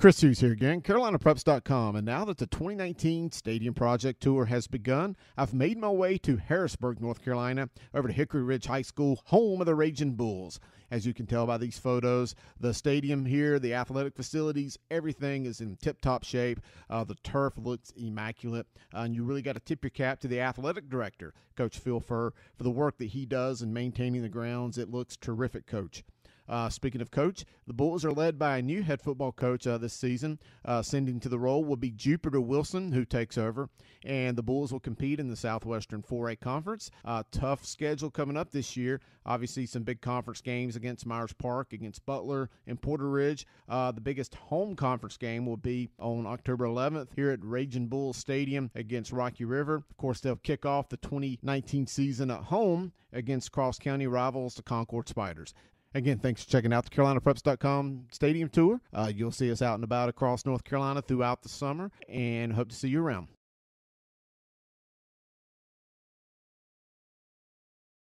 Chris Hughes here again, CarolinaPreps.com. And now that the 2019 Stadium Project Tour has begun, I've made my way to Harrisburg, North Carolina, over to Hickory Ridge High School, home of the Raging Bulls. As you can tell by these photos, the stadium here, the athletic facilities, everything is in tip top shape. Uh, the turf looks immaculate. Uh, and you really got to tip your cap to the athletic director, Coach Phil Furr, for the work that he does in maintaining the grounds. It looks terrific, Coach. Uh, speaking of coach, the Bulls are led by a new head football coach uh, this season. Uh, sending to the role will be Jupiter Wilson, who takes over, and the Bulls will compete in the Southwestern 4A Conference. Uh, tough schedule coming up this year. Obviously, some big conference games against Myers Park, against Butler, and Porter Ridge. Uh, the biggest home conference game will be on October 11th here at Raging Bulls Stadium against Rocky River. Of course, they'll kick off the 2019 season at home against cross county rivals, the Concord Spiders. Again, thanks for checking out the CarolinaPreps.com stadium tour. Uh, you'll see us out and about across North Carolina throughout the summer and hope to see you around.